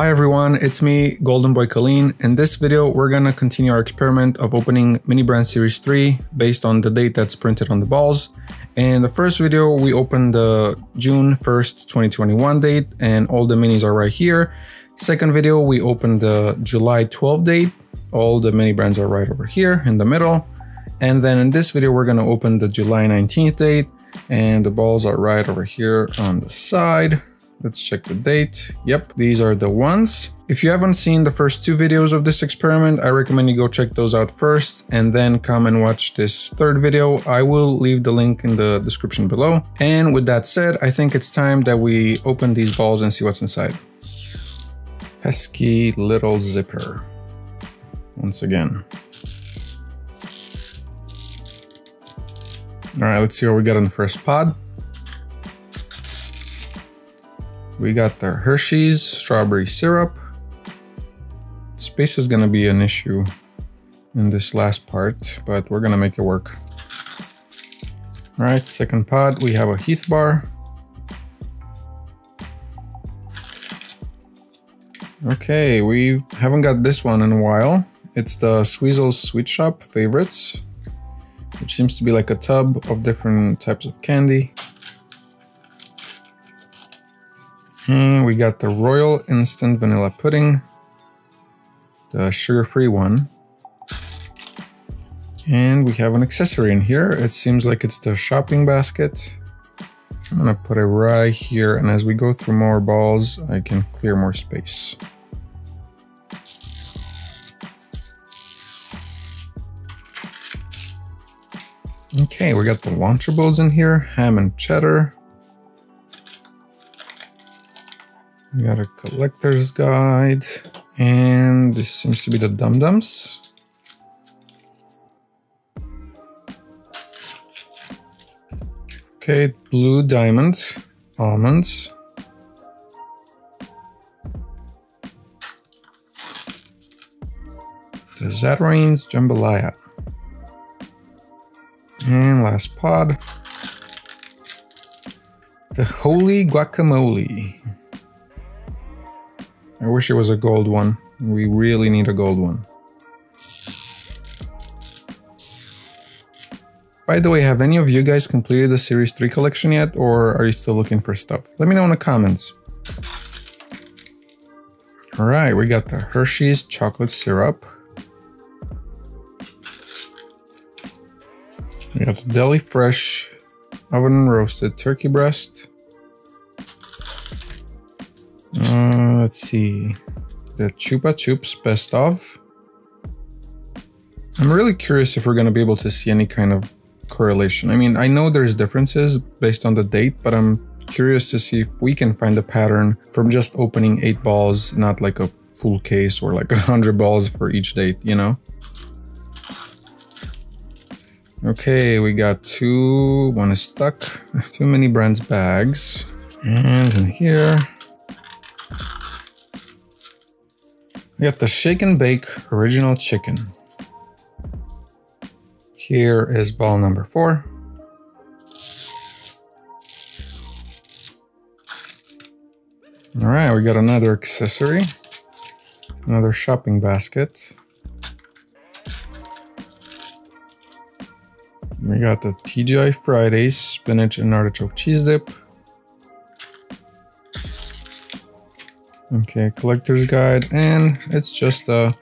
Hi everyone, it's me, Golden Boy Kuhleen. In this video, we're gonna continue our experiment of opening Mini Brand Series 3 based on the date that's printed on the balls. In the first video, we opened the June 1st, 2021 date and all the minis are right here. Second video, we opened the July 12th date. All the mini brands are right over here in the middle. And then in this video, we're gonna open the July 19th date and the balls are right over here on the side. Let's check the date. Yep, these are the ones. If you haven't seen the first two videos of this experiment, I recommend you go check those out first and then come and watch this third video. I will leave the link in the description below. And with that said, I think it's time that we open these balls and see what's inside. Pesky little zipper. Once again. All right, let's see what we got in the first pod. We got the Hershey's strawberry syrup. Space is gonna be an issue in this last part, but we're gonna make it work. All right, second pod, we have a Heath bar. Okay, we haven't got this one in a while. It's the Swizzels Sweet Shop favorites, which seems to be like a tub of different types of candy. And we got the Royal Instant Vanilla Pudding, the sugar-free one. And we have an accessory in here. It seems like it's the shopping basket. I'm gonna put it right here, and as we go through more balls, I can clear more space. Okay, we got the Lunchables in here, ham and cheddar, We got a collector's guide, and this seems to be the Dum Dums. Okay, blue diamond, almonds. The Zatarain's Jambalaya. And last pod. The Holy Guacamole. I wish it was a gold one. We really need a gold one. By the way, have any of you guys completed the Series 3 collection yet, or are you still looking for stuff? Let me know in the comments. Alright, we got the Hershey's chocolate syrup. We got the Deli Fresh oven roasted turkey breast. Uh, let's see. The Chupa Chups Best Of. I'm really curious if we're going to be able to see any kind of correlation. I mean, I know there's differences based on the date, but I'm curious to see if we can find a pattern from just opening eight balls, not like a full case or like a hundred balls for each date, you know? Okay, we got two, one is stuck, too many brands bags. And in here, We got the shake and bake original chicken. Here is ball number four. All right, we got another accessory, another shopping basket. We got the TGI Fridays spinach and artichoke cheese dip. Okay, collector's guide, and it's just a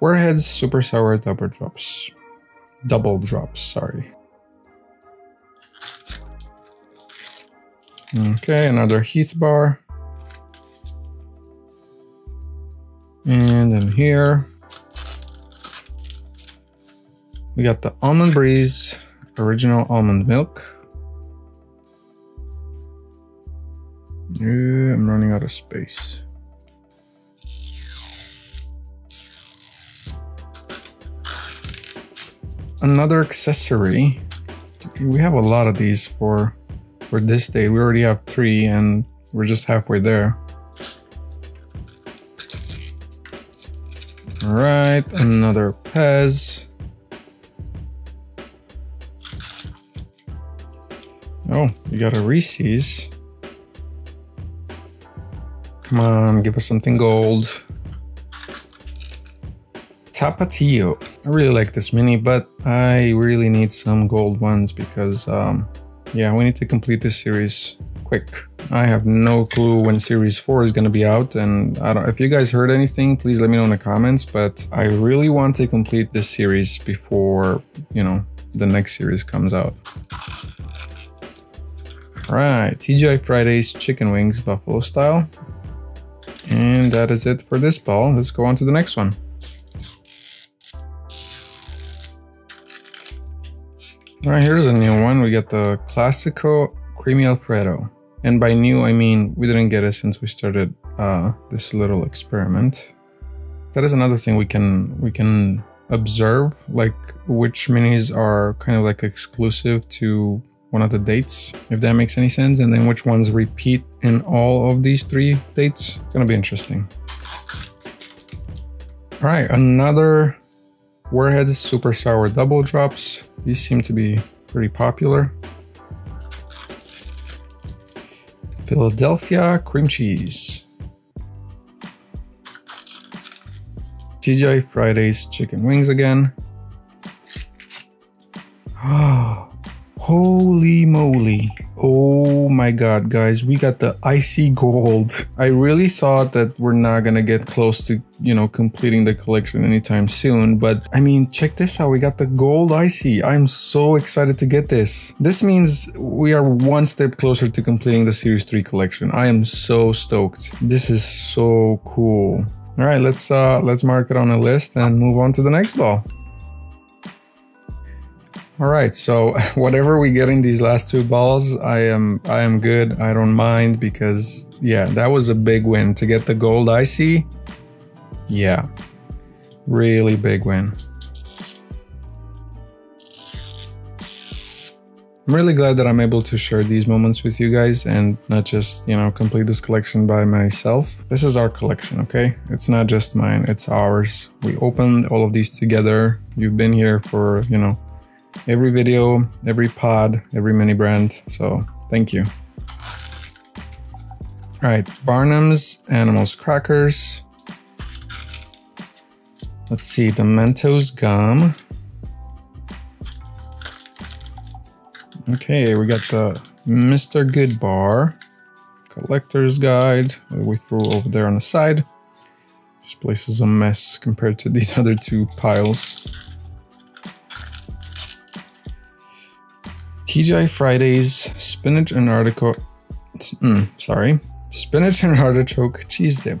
Warheads Super Sour Double Drops. Double drops, sorry. Okay, another Heath bar. And then here, we got the Almond Breeze Original Almond Milk. Yeah, I'm running out of space. Another accessory. We have a lot of these for for this day. We already have three and we're just halfway there. All right, another Pez. Oh, we got a Reese's. Come on, give us something gold. Tapatio. I really like this mini, but I really need some gold ones because, um, yeah, we need to complete this series quick. I have no clue when series 4 is going to be out and I don't if you guys heard anything please let me know in the comments but I really want to complete this series before you know the next series comes out. Alright, TGI Fridays chicken wings buffalo style. And that is it for this ball. Let's go on to the next one. Alright, here's a new one. We got the Classico Creamy Alfredo. And by new, I mean we didn't get it since we started uh, this little experiment. That is another thing we can we can observe, like which minis are kind of like exclusive to one of the dates, if that makes any sense, and then which ones repeat in all of these three dates. It's gonna be interesting. All right, another Warheads Super Sour Double Drops. These seem to be pretty popular. Philadelphia cream cheese. TGI Fridays chicken wings again. Holy moly. Oh my god, guys, we got the ICEE gold. I really thought that we're not gonna get close to, you know, completing the collection anytime soon, but I mean, check this out. We got the gold ICEE. I'm so excited to get this. This means we are one step closer to completing the Series 3 collection. I am so stoked. This is so cool. All right, let's uh, let's mark it on a list and move on to the next ball. All right, so whatever we get in these last two balls, I am I am good. I don't mind because yeah, that was a big win to get the gold ICEE. Yeah, really big win. I'm really glad that I'm able to share these moments with you guys and not just, you know, complete this collection by myself. This is our collection, okay? It's not just mine, it's ours. We opened all of these together. You've been here for, you know, every video, every pod, every mini brand. So thank you. All right, Barnum's Animals Crackers. Let's see, the Mentos gum. Okay, we got the Mr. Goodbar collector's guide that we threw over there on the side. This place is a mess compared to these other two piles. TGI Fridays spinach and artichoke. Mm, sorry, spinach and artichoke cheese dip.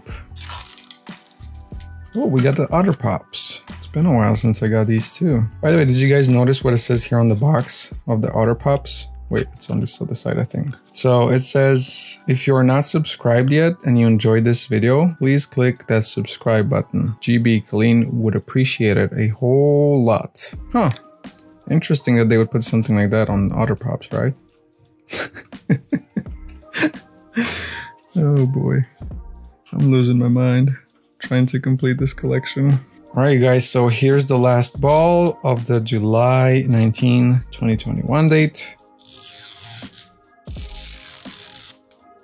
Oh, we got the Otter Pops. It's been a while since I got these too. By the way, did you guys notice what it says here on the box of the Otter Pops? Wait, it's on this other side, I think. So it says, if you're not subscribed yet and you enjoyed this video, please click that subscribe button. GB Kuhleen would appreciate it a whole lot. Huh, Interesting that they would put something like that on Otter Pops, right? oh boy. I'm losing my mind trying to complete this collection. Alright guys, so here's the last ball of the July 19, 2021 date.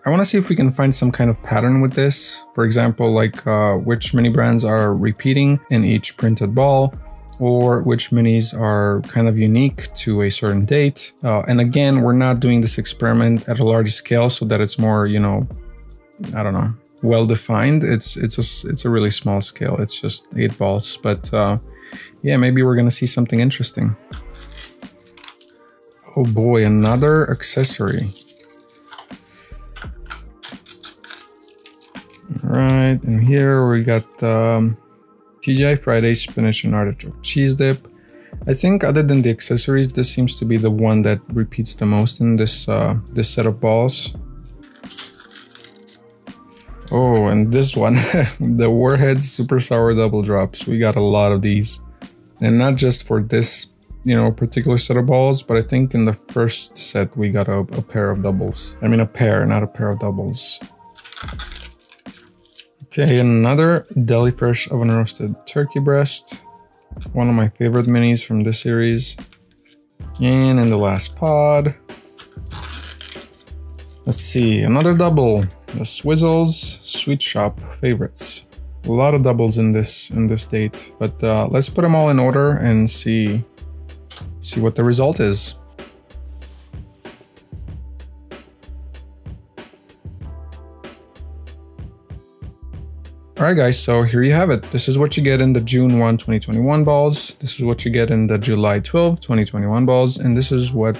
I want to see if we can find some kind of pattern with this. For example, like uh, which mini brands are repeating in each printed ball or which minis are kind of unique to a certain date. Uh, and again, we're not doing this experiment at a large scale so that it's more, you know, I don't know, well defined. It's it's a it's a really small scale. It's just eight balls, but uh, yeah, maybe we're gonna see something interesting. Oh boy, another accessory. All right, and here we got um, TGI Friday spinach and artichoke cheese dip. I think other than the accessories, this seems to be the one that repeats the most in this uh, this set of balls. Oh, and this one, the Warheads Super Sour Double Drops. We got a lot of these. And not just for this, you know, particular set of balls, but I think in the first set we got a, a pair of doubles. I mean a pair, not a pair of doubles. Okay, another Deli Fresh oven roasted turkey breast. One of my favorite minis from this series. And in the last pod, let's see, another double. The Swizzels Sweet Shop favorites. A lot of doubles in this in this date, but uh, let's put them all in order and see see what the result is. Alright guys, so here you have it. This is what you get in the June 1, 2021 balls. This is what you get in the July 12, 2021 balls. And this is what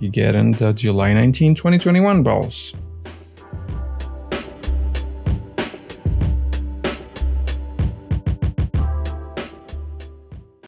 you get in the July 19, 2021 balls.